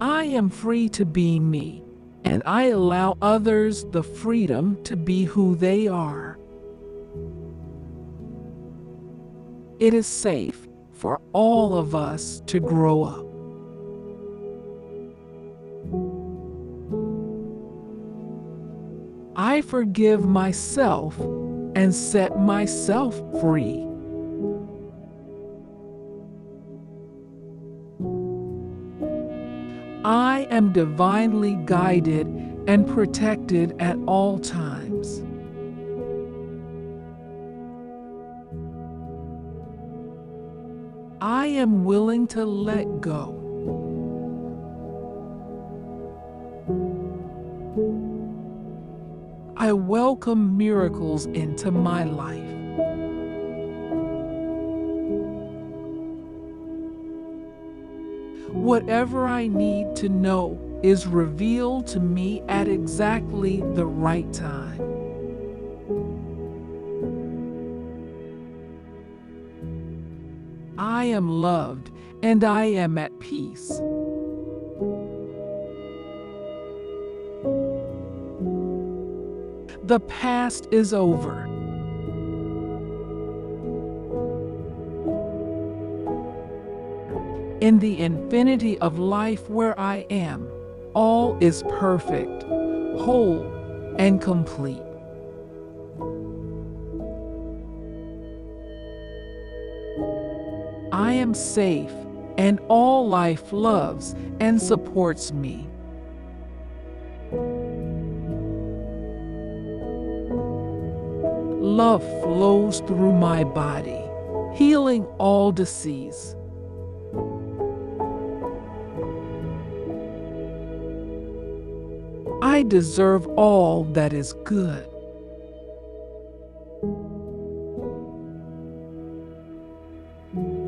I am free to be me, and I allow others the freedom to be who they are. It is safe for all of us to grow up. I forgive myself and set myself free. I am divinely guided and protected at all times. I am willing to let go. I welcome miracles into my life. Whatever I need to know is revealed to me at exactly the right time. I am loved and I am at peace. The past is over. In the infinity of life where I am, all is perfect, whole, and complete. I am safe, and all life loves and supports me. Love flows through my body, healing all disease. I deserve all that is good.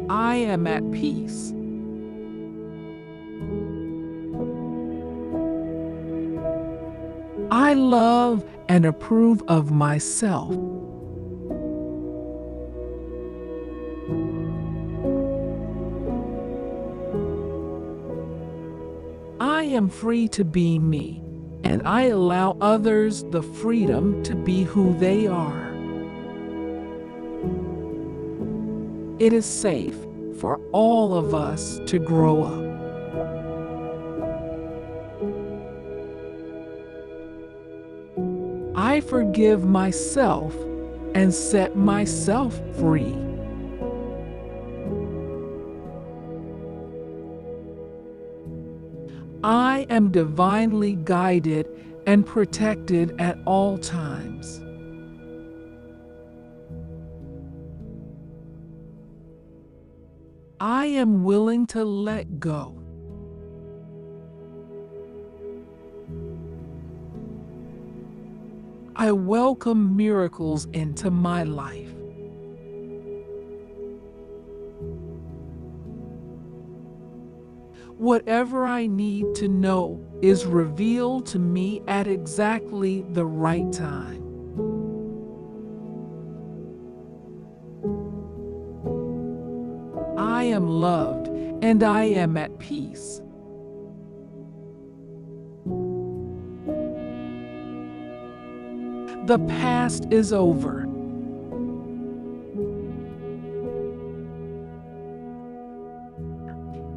I am at peace. I love and approve of myself. I am free to be me, and I allow others the freedom to be who they are. It is safe for all of us to grow up. I forgive myself and set myself free. I am divinely guided and protected at all times. I am willing to let go. I welcome miracles into my life. Whatever I need to know is revealed to me at exactly the right time. I am loved and I am at peace. The past is over.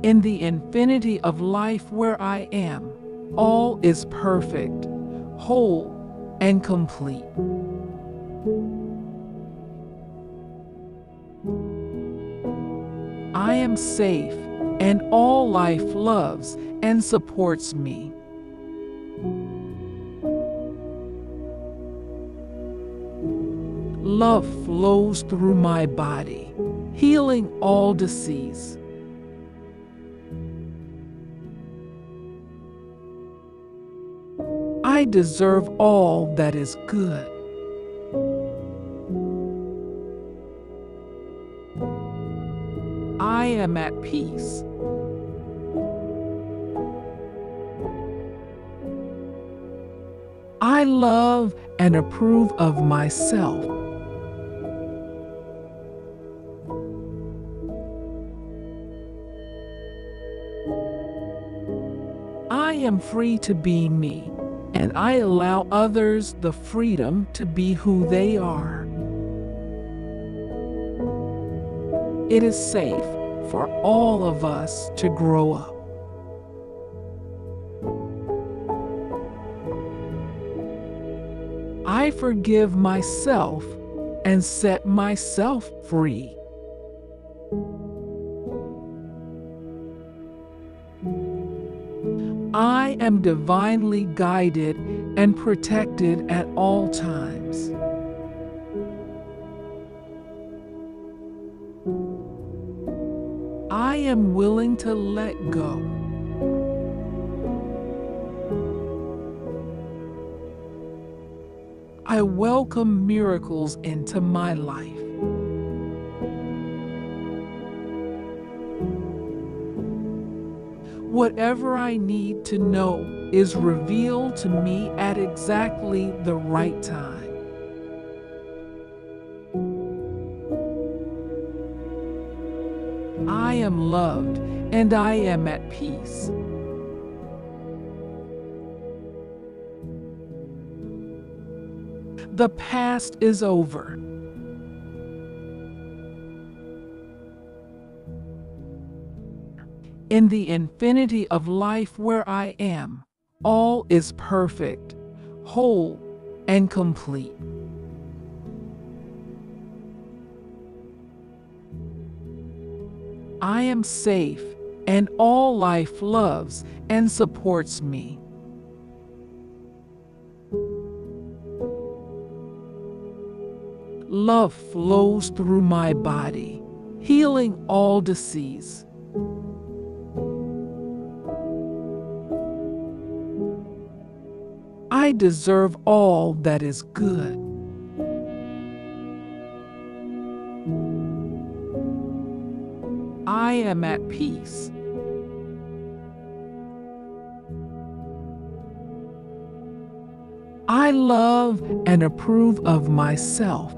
In the infinity of life where I am, all is perfect, whole, and complete. I am safe, and all life loves and supports me. Love flows through my body, healing all disease. I deserve all that is good. I am at peace. I love and approve of myself. I am free to be me, and I allow others the freedom to be who they are. It is safe for all of us to grow up. I forgive myself and set myself free. I am divinely guided and protected at all times. I am willing to let go. I welcome miracles into my life. Whatever I need to know is revealed to me at exactly the right time. I am loved and I am at peace. The past is over. In the infinity of life where I am, all is perfect, whole, and complete. I am safe, and all life loves and supports me. Love flows through my body, healing all disease. I deserve all that is good. I am at peace. I love and approve of myself.